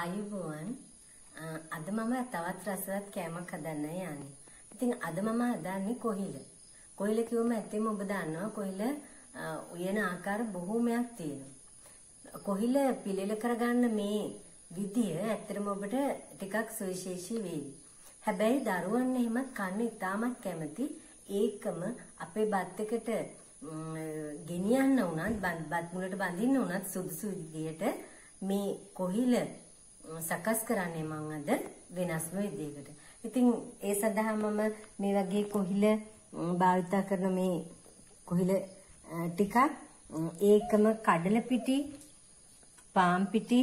ආයුබෝවන් අද මම තවත් රසවත් කෑමක් හදන්න යන්නේ. ඉතින් අද මම හදන්නේ කොහිල. කොහිල කිව්වම ඇත්තෙම ඔබ දන්නවා කොහිල උයන ආකාර බොහෝමයක් තියෙනවා. කොහිල පිළිල කරගන්න මේ විදිය ඇත්තටම ඔබට ටිකක් සුවිශේෂී වේවි. හැබැයි දරුවන් එහෙමත් කන්න ඉතාමත් කැමති. ඒකම අපේ බත් එකට ගෙනියන්න උනත් බත් මුලට බඳින්න උනත් සුදුසු විදියට මේ කොහිල සකස් කරන්නේ මම අද වෙනස්ම විදිහකට. ඉතින් ඒ සඳහා මම මේ වගේ කොහිල භාවිත කරන මේ කොහිල ටිකක් ඒකම කඩල පිටි, පාන් පිටි,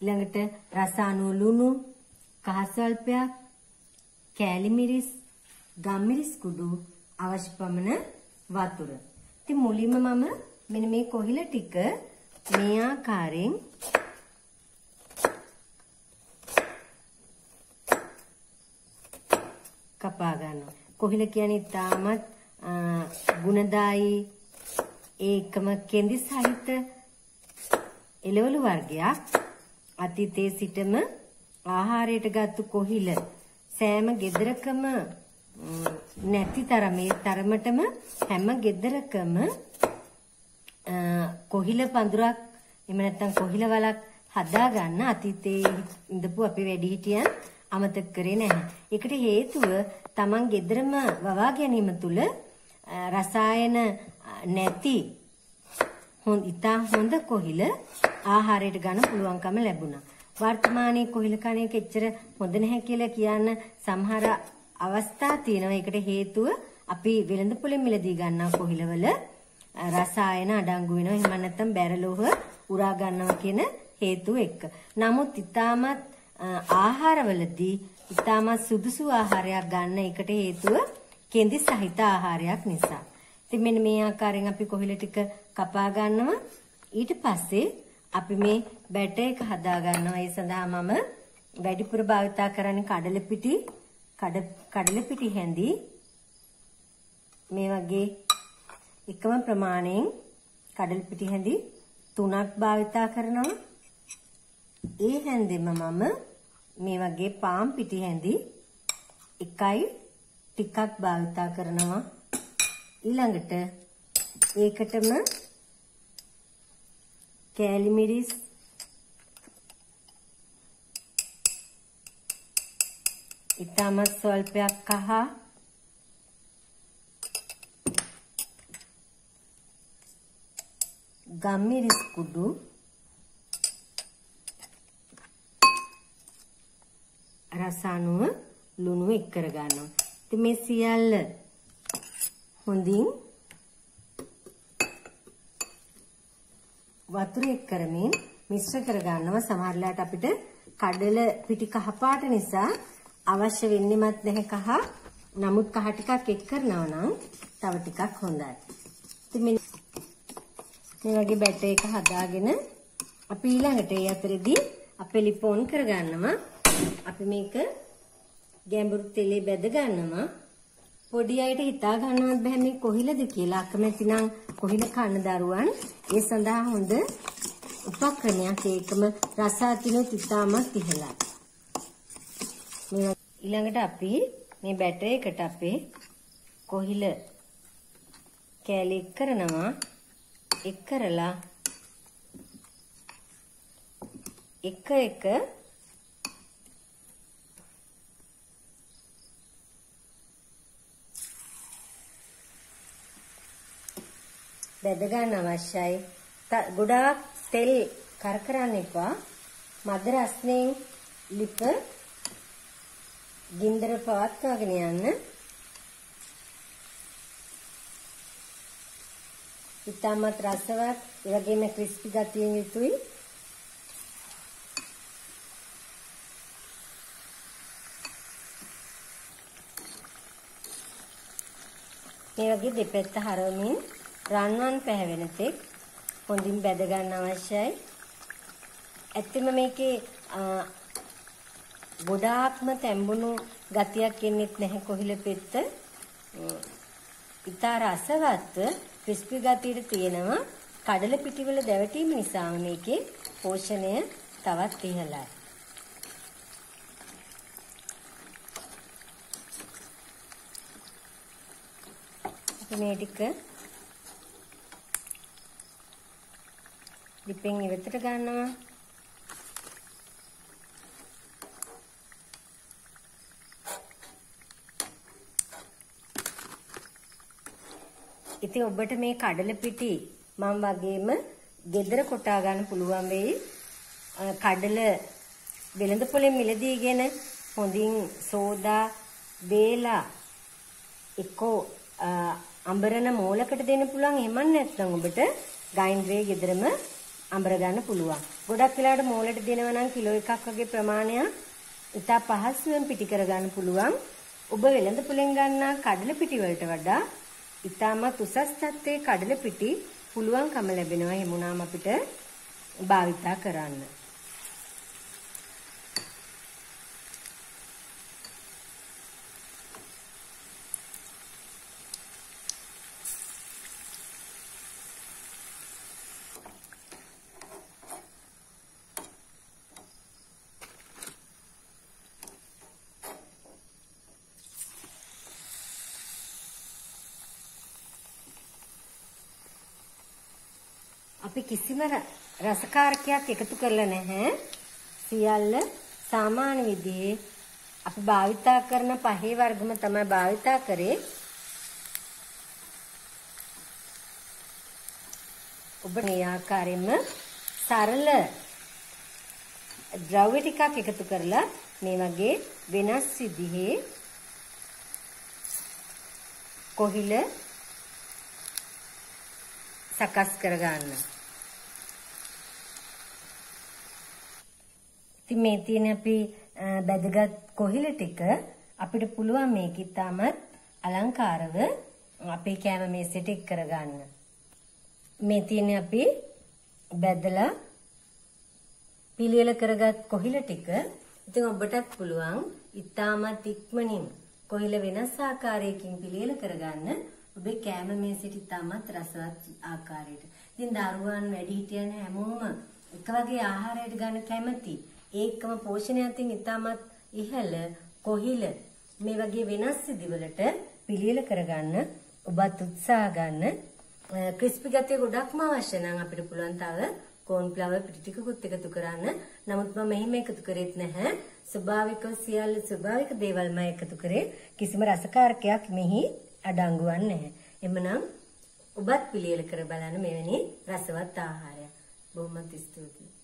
ඊළඟට රස අණු ලුණු, කහ ස්වල්පයක්, කෑලි මිරිස්, ගම්මිරිස් කුඩු අවශ්‍ය පමණ වතුර. ඉතින් මුලින්ම මම මෙන්න මේ කොහිල ටික මේ ආකාරයෙන් කපා ගන්නවා. කොහිල කියන්නේ තාමත් ගුණදායි ඒකම කෙඳි සහිත එළවලු වර්ගයක් අතීතයේ සිටම ආහාරයට ගත්තු කොහිල සෑම ගෙදරකම නැති තරමේ තරමටම හැම ගෙදරකම කොහිල පඳුරක් එහෙම නැත්නම් කොහිල වලක් හදා ගන්න අතීතයේ ඉඳපු අපේ වැඩිහිටියන් අමතක කරේ නැහැ. ඒකට හේතුව Taman gederම වවා ගැනීම තුල රසායන නැති හොඳ ඉතා හොඳ කොහිල ආහාරයට ගන්න පුළුවන්කම ලැබුණා. වර්තමානයේ කොහිල කණ එක එච්චර හොඳ නැහැ කියලා කියන්න සමහර අවස්ථා තියෙනවා. ඒකට හේතුව අපි වෙළඳ පොලෙන් මිලදී ගන්නා කොහිලවල රසායන අඩංගු වෙනවා. එහෙම නැත්නම් බැරලෝහ උරා ගන්නවා කියන හේතුව එක්ක. නමුත් ඊටමත් ආහාරවලදී ඊටමත් සුදුසු ආහාරයක් ගන්න එකට හේතුව කෙඳි සහිත ආහාරයක් නිසා. ඉතින් මෙන්න මේ ආකාරයෙන් අපි කොහිල ටික කපා ගන්නවා. ඊට පස්සේ අපි මේ බැටර් එක හදා ගන්නවා. ඒ සඳහා මම වැඩිපුර භාවිතා කරන්නේ කඩල පිටි, කඩල පිටි හැඳි මේ වගේ එකම ප්‍රමාණයෙන් කඩල පිටි හැඳි තුනක් භාවිතා කරනවා. ඒ හැන්දෙම මම මේ වගේ පාන් පිටි හැඳි එකයි ටිකක් භාවිතා කරනවා. ඊළඟට ඒකටම කෑලි මිරිස් ඊටමත් ස්වල්පයක් කහ ගම්මිරිස් කුඩු රස අණුව ලුණු එක් කර ගන්නවා. ඉතින් මේ සියල්ල හොඳින් වතුර එක් කරමින් මිශ්‍ර කර ගන්නවා. සමහරලාට අපිට කඩල පිටි කහපාට නිසා අවශ්‍ය වෙන්නේවත් නැහැ කහ. නමුත් කහ ටිකක් එක් කරනවා නම් තව ටිකක් හොඳයි. ඉතින් මේ වගේ බැටර් එක හදාගෙන අපි ඊළඟට ඒ අතරෙදී අපේ ලිපෝන් කරගන්නවා. අපි මේක ගැඹුරු තෙලේ බැද ගන්නවා. පොඩි අයට හිතා ගන්නවත් බෑ මේ කොහිලද කියලා. අකමැති නම් කොහිල කන දරුවන් ඒ සඳහා හොඳ උපක්‍රමයක් ඒකම රස අතිනුත් ඉතාමත් ඉහළයි. මේ ඊළඟට අපි මේ බැටර් එකට අපේ කොහිල කෑලි කරනවා. එක් කරලා එක එක බෙද ගන්න අවශ්‍යයි. ගොඩාක් තෙල් කර කරන්න එපා. මද රස්නෙන් ලිප ගින්දර පවත්වාගෙන යන්න. ඉතාමත් රසවත්, ඒ වගේම ක්‍රිස්පි ගතියෙන් යුතුයි. මේ වගේ දෙපැත්ත හරවමින් රන්වන් පැහැවෙන තෙක් හොඳින් බැද ගන්න අවශ්‍යයි. ඇත්තම මේකේ ගොඩාක්ම තැඹුණු ගතියක් එන්නේත් නැහැ කොහිල පෙත්ත. ඉතා රසවත් ක්‍රිස්පි ගතියට තියෙනවා. කඩල පිටිවල දැවටීම නිසා මේකේ පෝෂණය තවත් ඉහළයි. අපි මේ ටික ලිපෙන් ඉවතට ගන්නවා. ඉතින් ඔබට මේ කඩල පිටි මම වගේම gedara කොටා ගන්න පුළුවන් වෙයි. කඩල වෙළඳ පොලෙන් මිලදීගෙන හොඳින් සෝදා වේලා එක්කෝ අඹරන මෝලකට දෙන්න පුළුවන් එහෙම නැත්නම් ඔබට ගයින්ඩ්‍රේ ගෙදරම අඹර ගන්න පුළුවන්. ගොඩක් වෙලාවට මෝලට දෙනවා නම් කිලෝ එකක් වගේ ප්‍රමාණයක් ඉතා පහසුවෙන් පිටි කර ගන්න පුළුවන්. ඔබ වෙළඳ පොලෙන් ගන්නා කඩල පිටි වලට වඩා ඉතාමත් උසස් තත්ත්වයේ කඩල පිටි පුළුවන්කම ලැබෙනවා එහෙමුණාම අපිට භාවිතා කරන්න. අපි කිසිම රසකාරකයක් එකතු කරලා නැහැ. සියල්ල සාමාන්‍ය විදිහේ අපි භාවිතා කරන පහේ වර්ගම තමයි භාවිතා කරේ. ඔබ මේ ආකාරයෙන්ම සරල ද්‍රව්‍ය ටිකක් එකතු කරලා මේ වගේ වෙනස් විදිහේ කොහිල සකස් කරගන්න. ඉතින් මේ තියෙන අපි බැදගත් කොහිල ටික අපිට පුළුවන් මේක ඉතාමත් අලංකාරව අපේ කෑම මේසෙට එක් කරගන්න. මේ තියෙන අපි බැදලා පිළියෙල කරගත් කොහිල ටික ඉතින් ඔබටත් පුළුවන් ඉතාමත් ඉක්මනින් කොහිල වෙනස් ආකාරයකින් පිළියෙල කරගන්න ඔබේ කෑම මේසෙට ඉතාමත් රසවත් ආකාරයට. ඉතින් දරුවන් වැඩිහිටියන් හැමෝම එක වගේ ආහාරයට ගන්න කැමති. ඒකම පෝෂණය අතින් ඉතාමත් ඉහළ කොහිල මේ වගේ වෙනස් විදිවලට පිළියෙල කරගන්න ඔබත් උත්සාහ ගන්න. ක්‍රිස්පි ගතිය ගොඩක්ම අවශ්‍ය නම් අපිට පුළුවන් තව කෝන් ෆ්ලවර් පිටි ටිකකුත් එකතු කරන්න. නමුත් මම මෙහිම එකතු කරෙත් නැහැ. ස්වභාවිකව සියල්ල ස්වභාවික දේවල්ම එකතු කරේ. කිසිම රසකාරකයක් මෙහි අඩංගු වන්නේ නැහැ. එමනම් ඔබත් පිළියෙල කර බලන්න මෙවැනි රසවත් ආහාරයක්. බොහොමත් ස්තුතියි.